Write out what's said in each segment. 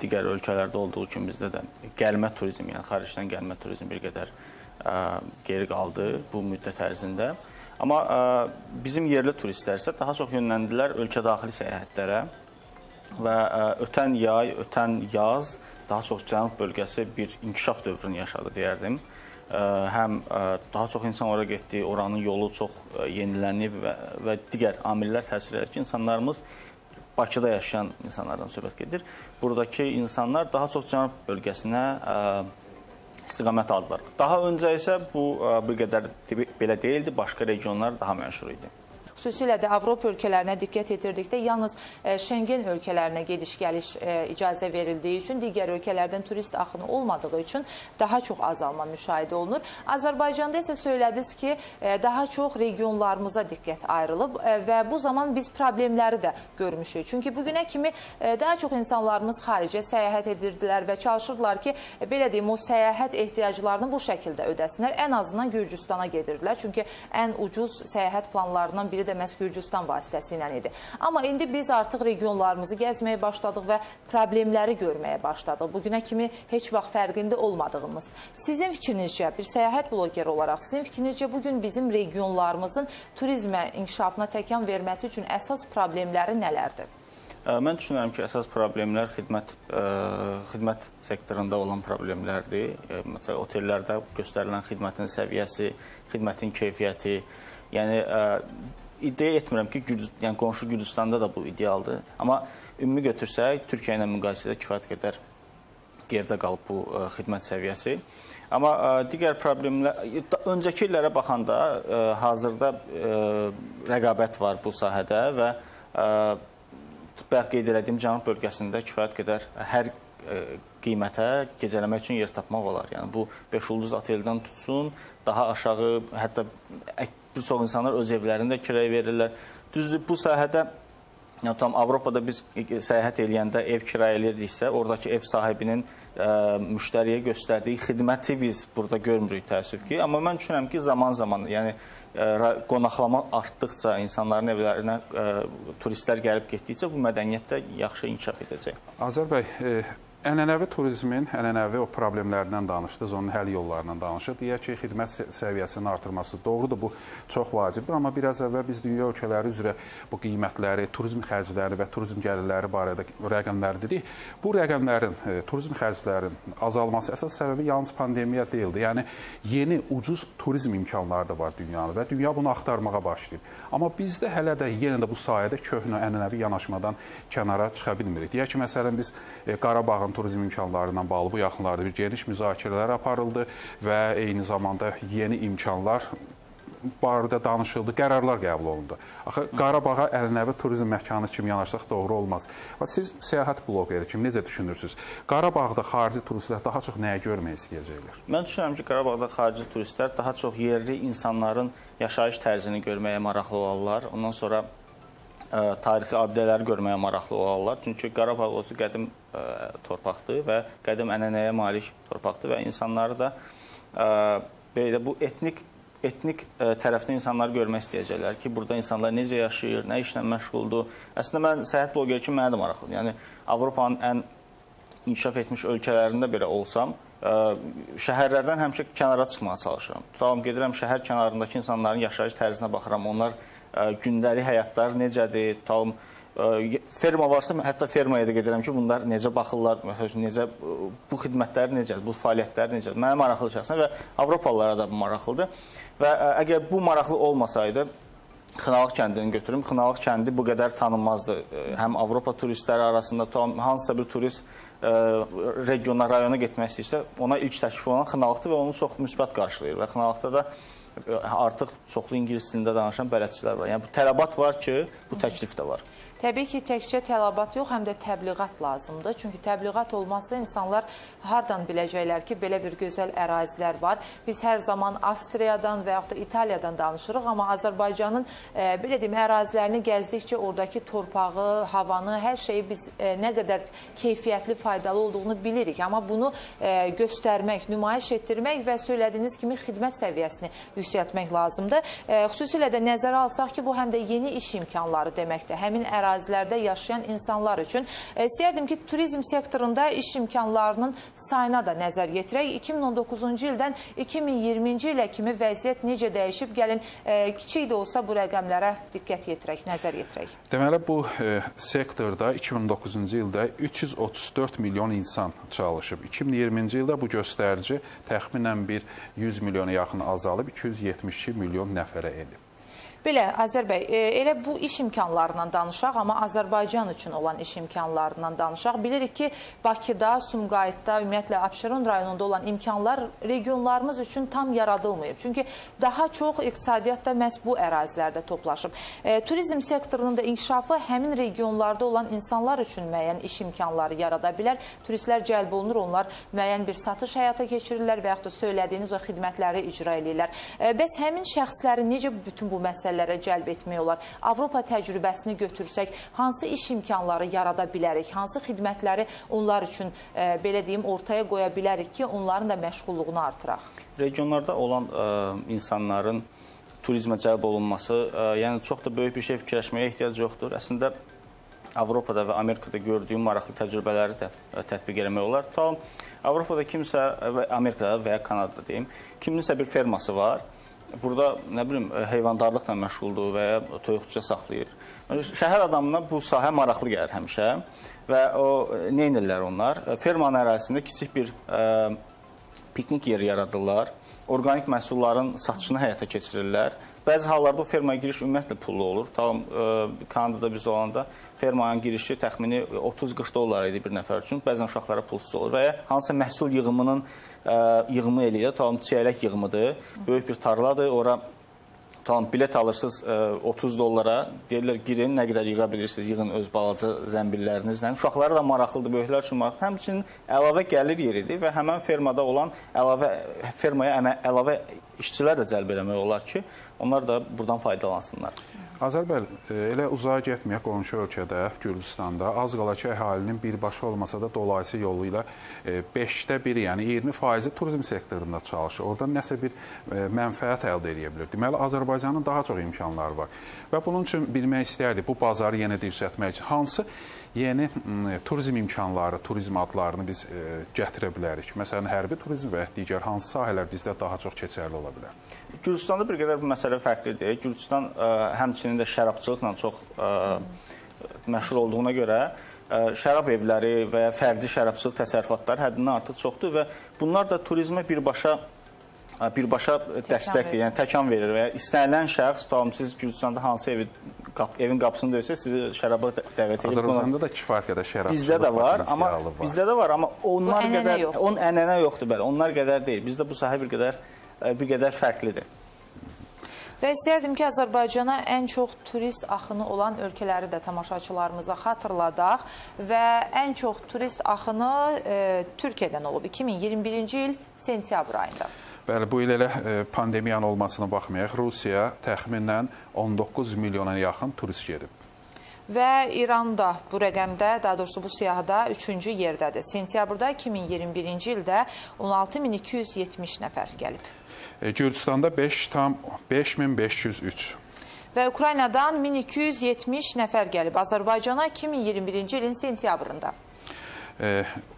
digər ölkələrdə olduğu kimi bizdə də gəlmə turizm, yəni xaricdən gəlmə turizm bir qədər ə, geri qaldı bu müddət ərzində. Amma ə, bizim yerli turistlər isə daha çox yönləndilər ölkə daxili səyahətlərə və ə, ötən yay, ötən yaz daha çox cənub bölgəsi bir inkişaf dövrünü yaşadı deyərdim. Ə, həm ə, daha çox insan ora getdi, oranın yolu çox ə, yenilənib və, və digər amillər təsir edir ki, insanlarımız Bakıda yaşayan insanlardan söhbət gedir. Buradakı insanlar daha çox cənub bölgəsinə istiqamət aldılar. Daha öncə isə bu bir qədər belə deyildi, başqa regionlar daha məşhur idi. Xüsusilə də Avropa ölkələrinə diqqət yetirdikdə yalnız e, Şengen ölkələrinə gediş-gəliş e, icazə verildiyi üçün digər ölkələrdən turist axını olmadığı üçün daha çox azalma müşahidə olunur. Azərbaycanda isə söylədiniz ki, e, daha çox regionlarımıza diqqət ayrılıb və bu zaman biz problemləri də görmüşük. Çünki bugünə kimi daha çox insanlarımız xaricə səyahət edirdilər və çalışırdılar ki, belə deyim, o səyahət ehtiyaclarını bu şəkildə ödəsinlər. Ən azından Gürcüstana gedirdilər. Çünki ən ucuz səyahət planlarından biri də məhz Gürcüstan vasitəsilə idi. Amma indi biz artıq regionlarımızı gəzməyə başladıq və problemləri görməyə başladıq. Bugünə kimi heç vaxt fərqində olmadığımız. Sizin fikrinizcə, bir səyahət blogeri olaraq, sizin fikrinizcə bugün bizim regionlarımızın turizmə inkişafına təkan verməsi üçün əsas problemləri nələrdir? Mən düşünürəm ki, əsas problemlər xidmət ə, xidmət sektorunda olan problemlərdir. Məsələn, otellərdə göstərilən xidmətin səviyyəsi, xidmətin keyfiyyəti, yəni ə, iddia etmirəm ki, Gürc yəni qonşu Gürcüstanda da bu idealdır. Amma ümumi götürsək, Türkiyə ilə müqayisədə kifayət qədər geridə qalıb bu ə, e, xidmət səviyyəsi. Amma ə, e, digər problemlər öncəki illərə baxanda ə, e, hazırda ə, rəqabət var bu sahədə və ə, bayaq qeyd etdiyim cənub bölgəsində kifayət qədər hər ə, qiymətə gecələmək üçün yer tapmaq olar. Yəni bu 5 ulduz oteldən tutsun, daha aşağı, hətta bir çox insanlar öz evlərini də kiraya verirlər. Düzdür, bu sahədə yəni tam Avropada biz səyahət eləyəndə ev kirayə edirdiksə, oradakı ev sahibinin ə, müştəriyə göstərdiyi xidməti biz burada görmürük təəssüf ki. Amma mən düşünürəm ki, zaman-zaman, yəni ə, qonaqlama artdıqca, insanların evlərinə ə, turistlər gəlib getdikcə bu mədəniyyət də yaxşı inkişaf edəcək. Azər bəy, e, Ənənəvi turizmin ənənəvi o problemlərindən danışdınız, onun həll yollarından danışıb. Deyək ki, xidmət səviyyəsinin artırması doğrudur, bu çox vacibdir, amma biraz əvvəl biz dünya ölkələri üzrə bu qiymətləri, turizm xərcləri və turizm gəlirləri barədə rəqəmləri dedik. Bu rəqəmlərin, e, turizm xərclərinin azalması əsas səbəbi yalnız pandemiya deyildi. Yəni yeni ucuz turizm imkanları da var dünyanın və dünya bunu axtarmağa başlayıb. Amma bizdə hələ də yenə də bu sahədə köhnə ənənəvi yanaşmadan kənara çıxa bilmirik. Deyək ki, məsələn biz e, Qarabağın turizm imkanları ilə bağlı bu yaxınlarda bir geniş müzakirələr aparıldı və eyni zamanda yeni imkanlar barədə danışıldı, qərarlar qəbul olundu. Axı Qarabağa ənənəvi turizm məkanı kimi yanaşsaq doğru olmaz. Və siz səyahət bloqeri kimi necə düşünürsüz? Qarabağda xarici turistlər daha çox nəyə görmək istəyəcəklər? Mən düşünürəm ki, Qarabağda xarici turistlər daha çox yerli insanların yaşayış tərzini görməyə maraqlı olarlar. Ondan sonra ə, tarixi abidələri görməyə maraqlı olarlar. Çünki Qarabağ özü qədim ə, torpaqdır və qədim ənənəyə malik torpaqdır və insanları da ə, belə bu etnik etnik ə, tərəfdə insanları görmək istəyəcəklər ki, burada insanlar necə yaşayır, nə işlə məşğuldur. Əslində mən səyahət bloqeri kimi mənə də maraqlıdır. Yəni Avropanın ən inkişaf etmiş ölkələrində belə olsam, ə, şəhərlərdən həmişə kənara çıxmağa çalışıram. Tutalım gedirəm şəhər kənarındakı insanların yaşayış tərzinə baxıram. Onlar gündəlik həyatları necədir, tutalım ferma varsa hətta fermaya da gedirəm ki, bunlar necə baxırlar, məsəl üçün necə bu xidmətlər necədir, bu fəaliyyətlər necədir. Mənə maraqlı şəxsən və Avropalılara da maraqlıdır. Və əgər bu maraqlı olmasaydı, Xınalıq kəndini götürüm. Xınalıq kəndi bu qədər tanınmazdı. Həm Avropa turistləri arasında hansısa bir turist regiona, rayona getmək istəyirsə, ona ilk təklif olunan Xınalıqdır və onu çox müsbət qarşılayır və Xınalıqda da artıq çoxlu ingilis dilində danışan bələdçilər var. Yəni bu tələbat var ki, bu təklif də var. Təbii ki, təkcə tələbat yox, həm də təbliğat lazımdır. Çünki təbliğat olmazsa insanlar hardan biləcəklər ki, belə bir gözəl ərazilər var. Biz hər zaman Avstriyadan və yaxud da İtaliyadan danışırıq, amma Azərbaycanın e, belə deyim, ərazilərini gəzdikcə oradakı torpağı, havanı, hər şeyi biz e, nə qədər keyfiyyətli, faydalı olduğunu bilirik. Amma bunu e, göstərmək, nümayiş etdirmək və söylədiyiniz kimi xidmət səviyyəsini yüksəltmək lazımdır. E, xüsusilə də nəzərə alsaq ki, bu həm də yeni iş imkanları deməkdir. Həmin ərazilərdə yaşayan insanlar üçün. E, istəyərdim ki, turizm sektorunda iş imkanlarının sayına da nəzər yetirək. 2019-cu ildən 2020-ci ilə kimi vəziyyət necə dəyişib? Gəlin, e, kiçik də olsa bu rəqəmlərə diqqət yetirək, nəzər yetirək. Deməli, bu e, sektorda 2009-cu ildə 334 milyon insan çalışıb. 2020-ci ildə bu göstərici təxminən bir 100 milyona yaxın azalıb 272 milyon nəfərə enib. Belə, Azər bəy, e, elə bu iş imkanlarından danışaq, amma Azərbaycan üçün olan iş imkanlarından danışaq. Bilirik ki, Bakıda, Sumqayıtda, ümumiyyətlə Abşeron rayonunda olan imkanlar regionlarımız üçün tam yaradılmayıb. Çünki daha çox iqtisadiyyat da məhz bu ərazilərdə toplaşıb. E, turizm sektorunun da inkişafı həmin regionlarda olan insanlar üçün müəyyən iş imkanları yarada bilər. Turistlər cəlb olunur, onlar müəyyən bir satış həyata keçirirlər və yaxud da söylədiyiniz o xidmətləri icra edirlər. E, bəs həmin şəxsləri necə bütün bu məsələlər məsələlərə cəlb etmək olar. Avropa təcrübəsini götürsək, hansı iş imkanları yarada bilərik, hansı xidmətləri onlar üçün e, belə deyim ortaya qoya bilərik ki, onların da məşğulluğunu artıraq. Regionlarda olan e, insanların turizmə cəlb olunması, e, yəni çox da böyük bir şey fikirləşməyə ehtiyac yoxdur. Əslində Avropada və Amerikada gördüyüm maraqlı təcrübələri də ə, tətbiq etmək olar. Tam Avropada kimsə və Amerikada və ya Kanadada deyim, kiminsə bir ferması var burada nə bilim e, heyvandarlıqla məşğuldur və ya toyuqçuca saxlayır. Şəhər adamına bu sahə maraqlı gəlir həmişə və o e, nə edirlər onlar? E, fermanın ərazisində kiçik bir ə, piknik yeri yaradırlar. Orqanik məhsulların satışını həyata keçirirlər. Bəzi hallarda o fermaya giriş ümumiyyətlə pullu olur. Tam ə, Kanadada biz olanda fermanın girişi təxmini 30-40 dollar idi bir nəfər üçün. Bəzən uşaqlara pulsuz olur və ya hansısa məhsul yığımının ə, yığımı eləyir. Tam çiyələk yığımıdır. Böyük bir tarladır. Ora tam bilet alırsınız ə, 30 dollara. Deyirlər girin, nə qədər yığa bilirsiniz, yığın öz balaca zəmbillərinizlə. Uşaqlara da maraqlıdır, böyüklər üçün maraqlıdır. Həmçinin əlavə gəlir yeridir və həmin fermada olan əlavə fermaya əlavə işçilər də cəlb eləmək olar ki, onlar da buradan faydalansınlar. Azərbəl, e, elə uzağa getməyək qonşu ölkədə, Gürcüstanda az qala ki, əhalinin birbaşa olmasa da dolayısı yolu ilə 5də 1, yəni 20% turizm sektorunda çalışır. Oradan nəsə bir e, mənfəət əldə edə bilər. Deməli, Azərbaycanın daha çox imkanları var. Və bunun üçün bilmək istərdik, bu bazarı yenə dirçətmək üçün hansı yeni turizm imkanları, turizm adlarını biz e, gətirə bilərik. Məsələn, hərbi turizm və digər hansı sahələr bizdə daha çox keçərli ola bilər? Gürcüstanda bir qədər bu məsələ fərqlidir. Gürcüstan e, həmçinin də şərabçılıqla çox e, məşhur olduğuna görə şərab evləri və ya fərdi şərabçılıq təsərrüfatları həddindən artıq çoxdur və bunlar da turizmə birbaşa birbaşa dəstəkdir, yəni təkan verir və ya istənilən şəxs, tutalım siz Gürcüstanda hansı evi qap, evin qapısını döysə sizi şəraba dəvət edir. Azərbaycanda da kifayət qədər şərab bizdə də var, amma var. bizdə də var, amma onlar qədər yox. onun ənənə yoxdur bəli. Onlar qədər deyil. Bizdə bu sahə bir qədər bir qədər fərqlidir. Və istəyərdim ki, Azərbaycana ən çox turist axını olan ölkələri də tamaşaçılarımıza xatırladaq və ən çox turist axını e, Türkiyədən olub 2021-ci il sentyabr ayında. Bəli, bu il elə e, pandemiyanın olmasına baxmayaq, Rusiya təxminən 19 milyona yaxın turist gedib. Və İran da bu rəqəmdə, daha doğrusu bu siyahıda 3-cü yerdədir. Sentyabrda 2021-ci ildə 16270 nəfər gəlib. E, Gürcüstanda 5 tam 5503 və Ukraynadan 1270 nəfər gəlib Azərbaycana 2021-ci ilin sentyabrında.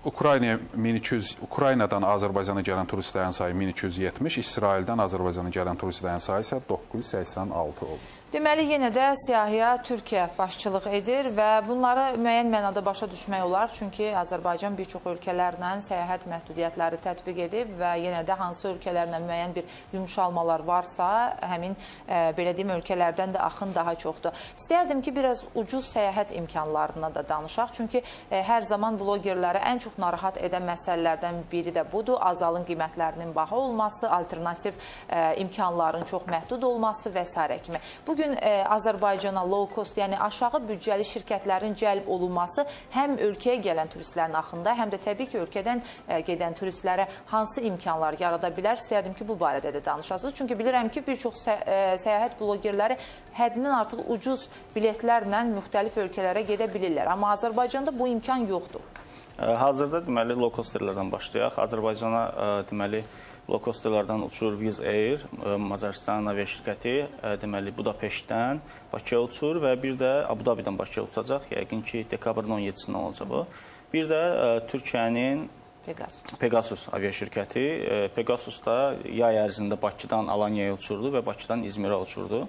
Ukraynaya 1200 Ukraynadan Azərbaycana gələn turistlərin sayı 1270, İsraildən Azərbaycana gələn turistlərin sayı isə 986 oldu. Deməli, yenə də siyahıya Türkiyə başçılıq edir və bunları müəyyən mənada başa düşmək olar. Çünki Azərbaycan bir çox ölkələrlə səyahət məhdudiyyətləri tətbiq edib və yenə də hansı ölkələrlə müəyyən bir yumşalmalar varsa, həmin e, belə deyim, ölkələrdən də axın daha çoxdur. İstəyərdim ki, biraz ucuz səyahət imkanlarına da danışaq. Çünki e, hər zaman blogerləri ən çox narahat edən məsələlərdən biri də budur. Azalın qiymətlərinin baha olması, alternativ e, imkanların çox məhdud olması və s. kimi. Bu gün e, Azərbaycana low cost, yəni aşağı büdcəli şirkətlərin cəlb olunması həm ölkəyə gələn turistlərin axında, həm də təbii ki, ölkədən e, gedən turistlərə hansı imkanlar yarada bilər? İstərdim ki, bu barədə də danışasınız. Çünki bilirəm ki, bir çox sə e, səyahət blogerləri həddindən artıq ucuz biletlərlə müxtəlif ölkələrə gedə bilirlər. Amma Azərbaycanda bu imkan yoxdur. Hazırda deməli low costerlərdən başlayaq. Azərbaycana deməli low costerlərdən uçur Wizz Air, ə, Macarıstan aviaşirkəti, ə, deməli Budapeştdən Bakıya uçur və bir də Abu Dhabidən Bakıya uçacaq. Yəqin ki, dekabrın 17-sindən olacaq bu. Bir də Türkiyənin Pegasus. Pegasus aviaşirkəti e, Pegasus da yay ərzində Bakıdan Alanyaya uçurdu və Bakıdan İzmirə uçurdu.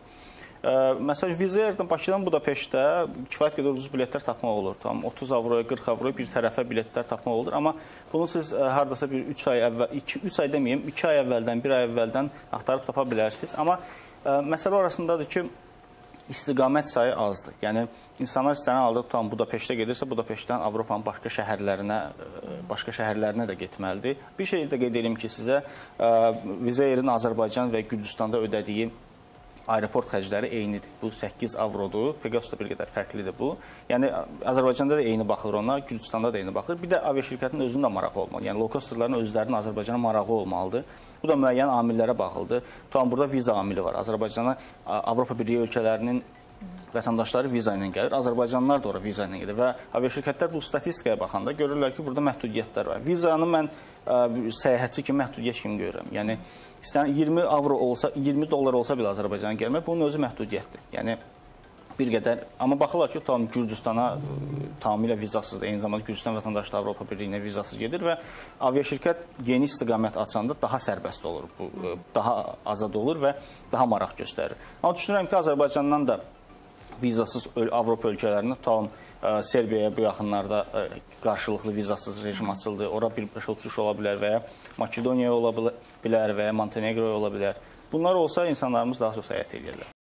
Məsələn, Vizerdən Bakıdan Budapeştə kifayət qədər ucuz biletlər tapmaq olur. Tam 30 avroya, 40 avroya bir tərəfə biletlər tapmaq olur. Amma bunu siz hardasa bir 3 ay əvvəl, 2 3 ay deməyim, 2 ay əvvəldən, 1 ay əvvəldən axtarıb tapa bilərsiniz. Amma e, məsələ orasındadır ki, istiqamət sayı azdır. Yəni insanlar istənilən halda tutan Budapeştə gedirsə, Budapeştdən Avropanın başqa şəhərlərinə, ə, başqa şəhərlərinə də getməlidir. Bir şey də qeyd edim ki, sizə ə, Vizairin Azərbaycan və Gürcüstanda ödədiyi aeroport xərcləri eynidir. Bu 8 avrodur. Pegasusda bir qədər fərqlidir bu. Yəni Azərbaycanda da eyni baxılır ona, Gürcüstanda da eyni baxılır. Bir də aviaşirkətin özünün də marağı olmalı. Yəni low-costerların özlərinin Azərbaycana marağı olmalıdır. Bu da müəyyən amillərə bağlıdır. Tutan burada viza amili var. Azərbaycana Avropa Birliyi ölkələrinin vətəndaşları viza ilə gəlir. Azərbaycanlılar da ora viza ilə gedir və aviaşirkətlər bu statistikaya baxanda görürlər ki, burada məhdudiyyətlər var. Vizanı mən ə, səyahətçi kimi məhdudiyyət kimi görürəm. Yəni istənilən 20 avro olsa, 20 dollar olsa belə Azərbaycana gəlmək bunun özü məhdudiyyətdir. Yəni bir qədər amma baxırlar ki, tam Gürcüstana tamamilə vizasızdır. Eyni zamanda Gürcüstan vətəndaşları Avropa Birliyinə vizasız gedir və aviaşirkət yeni istiqamət açanda daha sərbəst olur. Bu daha azad olur və daha maraq göstərir. Amma düşünürəm ki, Azərbaycandan da vizasız Avropa ölkələrinə ə, Serbiyaya bu yaxınlarda qarşılıqlı vizasız rejim açıldı. Ora birbaşa uçuş ola bilər və ya Makedoniyaya ola bilər və ya Montenegroya ola bilər. Bunlar olsa insanlarımız daha çox səyahət edirlər.